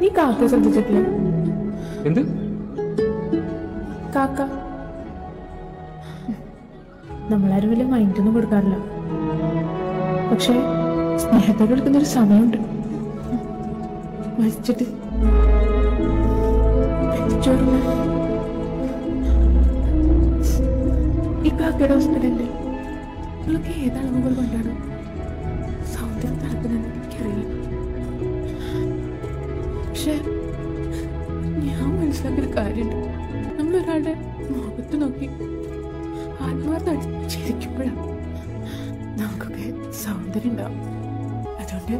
നീ കാക്ക ശ്രദ്ധിച്ചിട്ടില്ല? എന്ത്? കാക്ക. നമ്മളാരും വലിയ മൈൻഡൊന്നും കൊടുക്കാറില്ല. പക്ഷെ സ്നേഹത്തെ എടുക്കുന്ന ഒരു സമയമുണ്ട്. മരിച്ചിട്ട്. ഈ കാക്കയുടെ ഹോസ്പിറ്റലിൽ നിങ്ങൾക്ക് ഏതാണ് മുകൾ കൊണ്ടാണ് സൗന്ദര്യം നടക്കുന്നത് എനിക്കറിയില്ല. പക്ഷെ ഞാൻ മനസ്സിലാക്കിയൊരു കാര്യമുണ്ട്. നമ്മളൊരാളുടെ മുഖത്ത് നോക്കി ആത്മാർത്ഥ ചിരിക്കുമ്പോഴാണ് നമുക്കൊക്കെ സൗന്ദര്യം ഉണ്ടാവും അതുകൊണ്ട്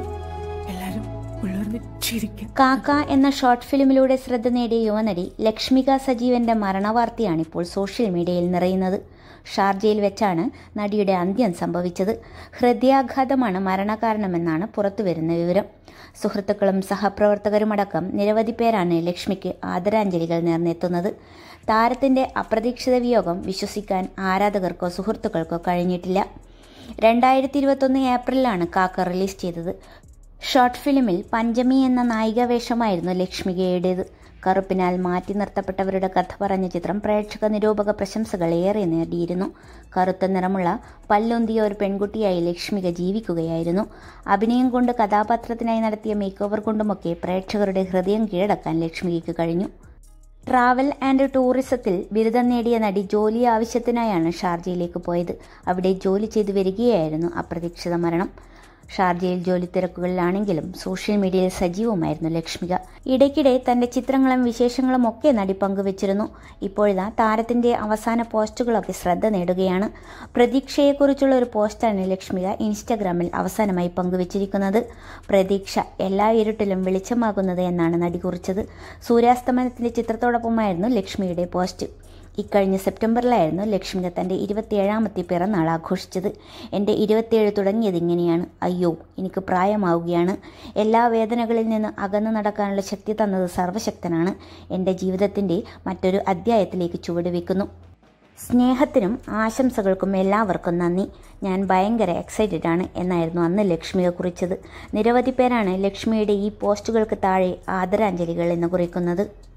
കാക്ക എന്ന ഷോർട്ട് ഫിലിമിലൂടെ ശ്രദ്ധ നേടിയ യുവനടി ലക്ഷ്മിക സജീവന്റെ മരണവാർത്തയാണിപ്പോൾ സോഷ്യൽ മീഡിയയിൽ നിറയുന്നത്. ഷാർജയിൽ വെച്ചാണ് നടിയുടെ അന്ത്യം സംഭവിച്ചത്. ഹൃദയാഘാതമാണ് മരണകാരണമെന്നാണ് പുറത്തുവരുന്ന വിവരം. സുഹൃത്തുക്കളും സഹപ്രവർത്തകരുമടക്കം നിരവധി പേരാണ് ലക്ഷ്മിക്ക് ആദരാഞ്ജലികൾ നേർന്നെത്തുന്നത്. താരത്തിന്റെ അപ്രതീക്ഷിത വിയോഗം വിശ്വസിക്കാൻ ആരാധകർക്കോ സുഹൃത്തുക്കൾക്കോ കഴിഞ്ഞിട്ടില്ല. രണ്ടായിരത്തി ഇരുപത്തൊന്ന് ഏപ്രിലാണ് കാക്ക റിലീസ് ചെയ്തത്. ഷോർട്ട് ഫിലിമിൽ പഞ്ചമി എന്ന നായിക വേഷമായിരുന്നു ലക്ഷ്മികയുടേത്. കറുപ്പിനാൽ മാറ്റി നിർത്തപ്പെട്ടവരുടെ കഥ പറഞ്ഞ ചിത്രം പ്രേക്ഷക നിരൂപക പ്രശംസകൾ ഏറെ നേടിയിരുന്നു. കറുത്ത നിറമുള്ള പല്ലൊന്തിയ ഒരു പെൺകുട്ടിയായി ലക്ഷ്മിക ജീവിക്കുകയായിരുന്നു. അഭിനയം കൊണ്ട് കഥാപാത്രത്തിനായി നടത്തിയ മേക്ക് ഓവർ കൊണ്ടുമൊക്കെ പ്രേക്ഷകരുടെ ഹൃദയം കീഴടക്കാൻ ലക്ഷ്മികയ്ക്ക് കഴിഞ്ഞു. ട്രാവൽ ആൻഡ് ടൂറിസത്തിൽ ബിരുദം നേടിയ നടി ജോലി ആവശ്യത്തിനായാണ് ഷാർജയിലേക്ക് പോയത്. അവിടെ ജോലി ചെയ്തു വരികയായിരുന്നു അപ്രതീക്ഷിത മരണം. ഷാർജയിൽ ജോലി തിരക്കുകളിലാണെങ്കിലും സോഷ്യൽ മീഡിയയിൽ സജീവമായിരുന്നു ലക്ഷ്മിക. ഇടയ്ക്കിടെ തന്റെ ചിത്രങ്ങളും വിശേഷങ്ങളും ഒക്കെ നടി പങ്കുവച്ചിരുന്നു. ഇപ്പോഴിതാ താരത്തിന്റെ അവസാന പോസ്റ്റുകളൊക്കെ ശ്രദ്ധ നേടുകയാണ്. പ്രതീക്ഷയെക്കുറിച്ചുള്ള ഒരു പോസ്റ്റാണ് ലക്ഷ്മിക ഇൻസ്റ്റഗ്രാമിൽ അവസാനമായി പങ്കുവച്ചിരിക്കുന്നത്. പ്രതീക്ഷ എല്ലാ ഇരുട്ടിലും വെളിച്ചമാകുന്നത് എന്നാണ് നടി കുറിച്ചത്. സൂര്യാസ്തമനത്തിന്റെ ചിത്രത്തോടൊപ്പമായിരുന്നു ലക്ഷ്മിയുടെ പോസ്റ്റ്. ഇക്കഴിഞ്ഞ സെപ്റ്റംബറിലായിരുന്നു ലക്ഷ്മിക തന്റെ ഇരുപത്തിയേഴാമത്തെ പിറന്നാൾ ആഘോഷിച്ചത്. എന്റെ ഇരുപത്തിയേഴ് തുടങ്ങിയത് ഇങ്ങനെയാണ്. അയ്യോ എനിക്ക് പ്രായമാവുകയാണ്. എല്ലാ വേദനകളിൽ നിന്ന് അകന്നു നടക്കാനുള്ള ശക്തി തന്നത് സർവശക്തനാണ്. എന്റെ ജീവിതത്തിന്റെ മറ്റൊരു അധ്യായത്തിലേക്ക് ചുവടുവെക്കുന്നു സ്നേഹത്തിനും ആശംസകൾക്കും എല്ലാവർക്കും നന്ദി. ഞാൻ ഭയങ്കര എക്സൈറ്റഡ് ആണ് എന്നായിരുന്നു അന്ന് ലക്ഷ്മിയെ കുറിച്ചത്. നിരവധി പേരാണ് ലക്ഷ്മിയുടെ ഈ പോസ്റ്റുകൾക്ക് താഴെ ആദരാഞ്ജലികൾ എന്ന് കുറിക്കുന്നത്.